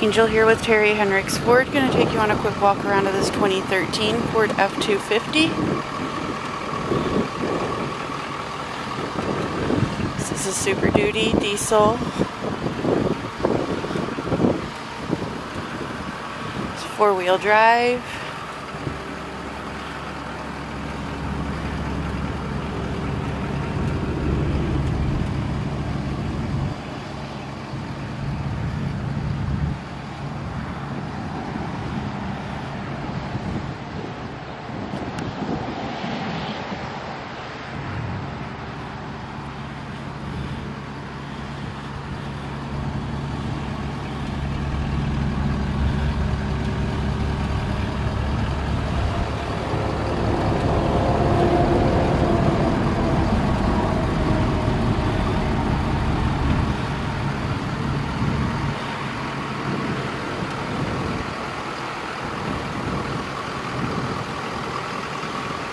Angel here with Terry Henricks Ford. Going to take you on a quick walk around of this 2013 Ford F-250. This is a Super Duty diesel. It's four-wheel drive.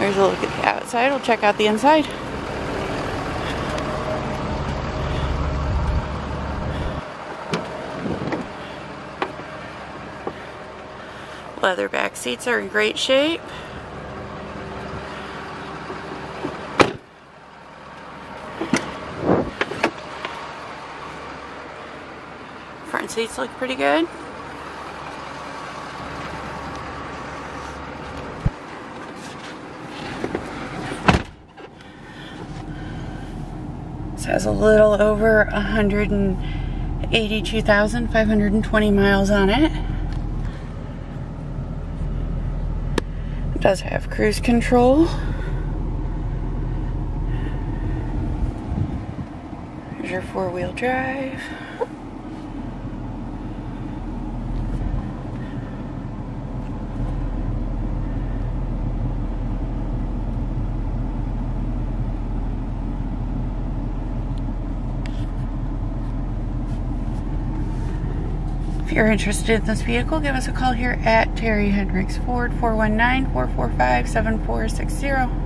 There's a look at the outside. We'll check out the inside. Leather back seats are in great shape. Front seats look pretty good. Has a little over 182,520 miles on it. It does have cruise control. There's your four-wheel drive. If you're interested in this vehicle, give us a call here at Terry Henricks Ford, 419 445 7460.